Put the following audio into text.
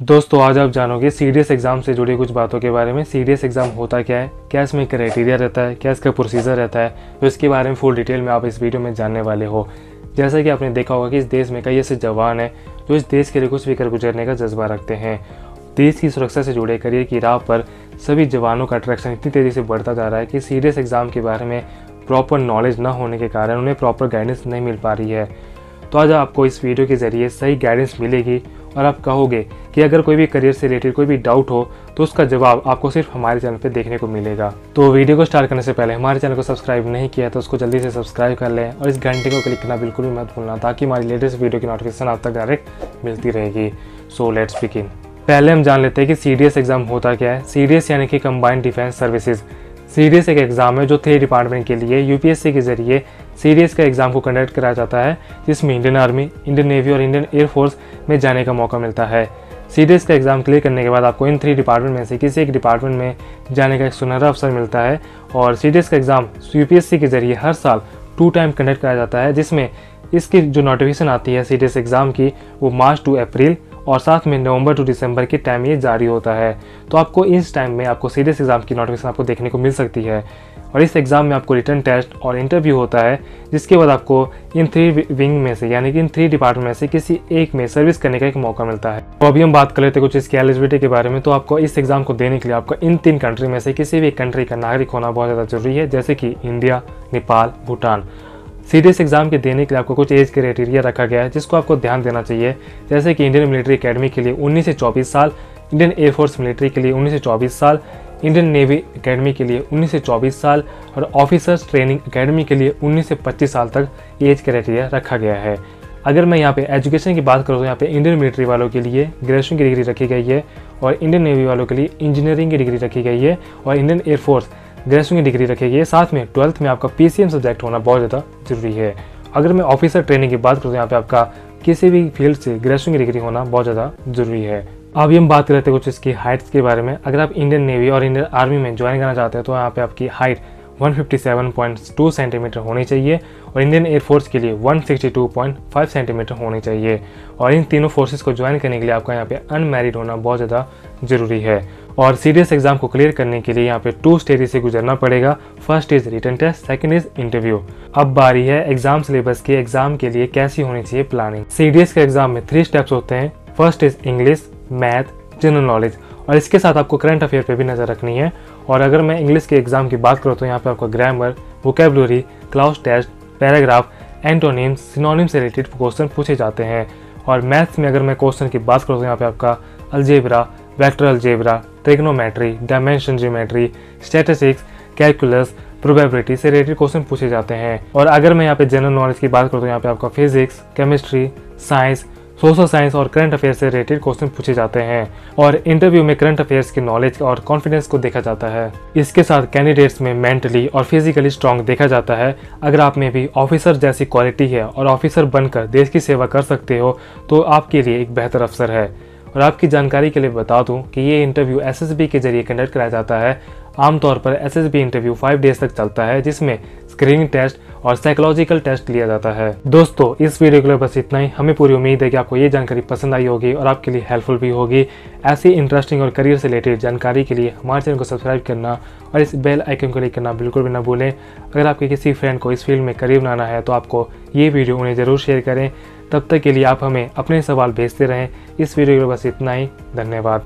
दोस्तों, आज आप जानोगे सी एग्ज़ाम से जुड़ी कुछ बातों के बारे में। सी एग्ज़ाम होता क्या है, क्या इसमें क्राइटेरिया रहता है, क्या इसका प्रोसीजर रहता है तो इसके बारे में फुल डिटेल में आप इस वीडियो में जानने वाले हो। जैसा कि आपने देखा होगा कि इस देश में कई ऐसे जवान हैं जो इस देश के लिए कुछ भी कर गुजरने का जज्बा रखते हैं। देश की सुरक्षा से जुड़े करियर की राह पर सभी जवानों का अट्रैक्शन इतनी तेज़ी से बढ़ता जा रहा है कि सीरियस एग्ज़ाम के बारे में प्रॉपर नॉलेज न होने के कारण उन्हें प्रॉपर गाइडेंस नहीं मिल पा रही है। तो आज आपको इस वीडियो के ज़रिए सही गाइडेंस मिलेगी और आप कहोगे कि अगर कोई भी करियर से रिलेटेड कोई भी डाउट हो तो उसका जवाब आपको सिर्फ़ हमारे चैनल पे देखने को मिलेगा। तो वीडियो को स्टार्ट करने से पहले, हमारे चैनल को सब्सक्राइब नहीं किया तो उसको जल्दी से सब्सक्राइब कर लें और इस घंटे को क्लिक करना बिल्कुल भी मत भूलना, ताकि हमारी लेटेस्ट वीडियो की नोटिफिकेशन आप तक डायरेक्ट मिलती रहेगी। सो लेट्स बिगिन पहले हम जान लेते हैं कि सी एग्ज़ाम होता क्या है। सी यानी कि कंबाइंड डिफेंस सर्विसेज़ CDS एक एग्ज़ाम है जो थ्री डिपार्टमेंट के लिए यूपीएससी के ज़रिए CDS का एग्ज़ाम को कंडक्ट कराया जाता है, जिसमें इंडियन आर्मी, इंडियन नेवी और इंडियन एयरफोर्स में जाने का मौका मिलता है। CDS का एग्ज़ाम क्लियर करने के बाद आपको इन थ्री डिपार्टमेंट में से किसी एक डिपार्टमेंट में जाने का एक सुनहरा अवसर मिलता है और CDS का एग्ज़ाम यूपीएससी के ज़रिए हर साल टू टाइम कंडक्ट कराया जाता है, जिसमें इसकी जो नोटिफिकेशन आती है CDS एग्ज़ाम की, वो मार्च टू अप्रैल और साथ में नवंबर टू दिसंबर के टाइम ये जारी होता है। तो आपको इस टाइम में आपको सीरियस एग्ज़ाम की नोटिफिकेशन आपको देखने को मिल सकती है। और इस एग्ज़ाम में आपको रिटर्न टेस्ट और इंटरव्यू होता है, जिसके बाद आपको इन थ्री विंग में से, यानी कि इन थ्री डिपार्टमेंट में से किसी एक में सर्विस करने का एक मौका मिलता है। तो अभी हम बात कर लेते हैं कुछ इसकी एलिजिबिलिटी के बारे में। तो आपको इस एग्ज़ाम को देने के लिए आपको इन तीन कंट्री में से किसी भी कंट्री का नागरिक होना बहुत ज़्यादा ज़रूरी है, जैसे कि India Nepal Bhutan serious exam के देने के लिए आपको कुछ एज क्राइटेरिया रखा गया है, जिसको आपको ध्यान देना चाहिए। जैसे कि इंडियन मिलिट्री अकेडमी के लिए 19 से 24 साल, इंडियन एयरफोर्स मिलिट्री के लिए 19 से 24 साल, इंडियन नेवी अकेडमी के लिए 19 से 24 साल और ऑफिसर्स ट्रेनिंग अकेडमी के लिए 19 से 25 साल तक एज क्राइटेरिया रखा गया है। अगर मैं यहाँ पे एजुकेशन की बात करूँ तो यहाँ पे इंडियन मिलिट्री वालों के लिए ग्रेजुएशन की डिग्री रखी गई है और इंडियन नेवी वालों के लिए इंजीनियरिंग की डिग्री रखी गई है और इंडियन एयरफोर्स ग्रेजुएशन की डिग्री रखेगी। साथ में ट्वेल्थ में आपका पीसीएम सब्जेक्ट होना बहुत ज़्यादा ज़रूरी है। अगर मैं ऑफिसर ट्रेनिंग की बात करूँ तो यहाँ पे आपका किसी भी फ़ील्ड से ग्रेजुएशन की डिग्री होना बहुत ज़्यादा ज़रूरी है। अभी हम बात करते हैं कुछ इसकी हाइट्स के बारे में। अगर आप इंडियन नेवी और इंडियन आर्मी में ज्वाइन करना चाहते हैं तो यहाँ पे आपकी हाइट 157.2 सेंटीमीटर होनी चाहिए और इंडियन एयरफोर्स के लिए 162.5 सेंटीमीटर होनी चाहिए। और इन तीनों फोर्सेस को ज्वाइन करने के लिए आपका यहाँ पे अनमेरिड होना बहुत ज़्यादा ज़रूरी है। और सीरियस एग्ज़ाम को क्लियर करने के लिए यहाँ पे टू स्टेज से गुजरना पड़ेगा। First is written test second is interview अब बारी है एग्ज़ाम सिलेबस के एग्ज़ाम के लिए कैसी होनी चाहिए प्लानिंग सीडीएस के एग्ज़ाम में थ्री स्टेप्स होते हैं। First is English math general knowledge और इसके साथ आपको करंट अफेयर पे भी नज़र रखनी है। और अगर मैं इंग्लिश के एग्ज़ाम की बात करूँ तो यहाँ पे आपको grammar vocabulary cloze test paragraph antonyms synonym से रिलेटेड क्वेश्चन पूछे जाते हैं। और मैथ्स में अगर मैं क्वेश्चन की बात करूँ तो यहाँ पे आपका algebra vector algebra trigonometry dimension geometry statistics calculus probability से रिलेटेड क्वेश्चन पूछे जाते हैं। और अगर मैं यहाँ पे जनरल नॉलेज की बात करूँ तो यहाँ पे आपका physics chemistry science social science और करंट अफेयर्स से रिलेटेड क्वेश्चन पूछे जाते हैं। और इंटरव्यू में करंट अफेयर्स की नॉलेज और कॉन्फिडेंस को देखा जाता है। इसके साथ कैंडिडेट्स में मेंटली और फिजिकली स्ट्रांग देखा जाता है। अगर आप में भी ऑफिसर जैसी क्वालिटी है और ऑफिसर बनकर देश की सेवा कर सकते हो तो आपके लिए एक बेहतर अवसर है। और आपकी जानकारी के लिए बता दूँ कि ये इंटरव्यू एसएसबी के ज़रिए कंडक्ट कराया जाता है। आमतौर पर एसएसबी इंटरव्यू फाइव डेज़ तक चलता है, जिसमें स्क्रीनिंग टेस्ट और साइकोलॉजिकल टेस्ट लिया जाता है। दोस्तों, इस वीडियो के लिए बस इतना ही। हमें पूरी उम्मीद है कि आपको ये जानकारी पसंद आई होगी और आपके लिए हेल्पफुल भी होगी। ऐसी इंटरेस्टिंग और करियर से रिलेटेड जानकारी के लिए हमारे चैनल को सब्सक्राइब करना और इस बेल आइकन को क्लिक करना बिल्कुल भी ना भूलें। अगर आपके किसी फ्रेंड को इस फ़ील्ड में करियर बनाना है तो आपको ये वीडियो उन्हें ज़रूर शेयर करें। तब तक के लिए आप हमें अपने सवाल भेजते रहें। इस वीडियो के बस इतना ही। धन्यवाद।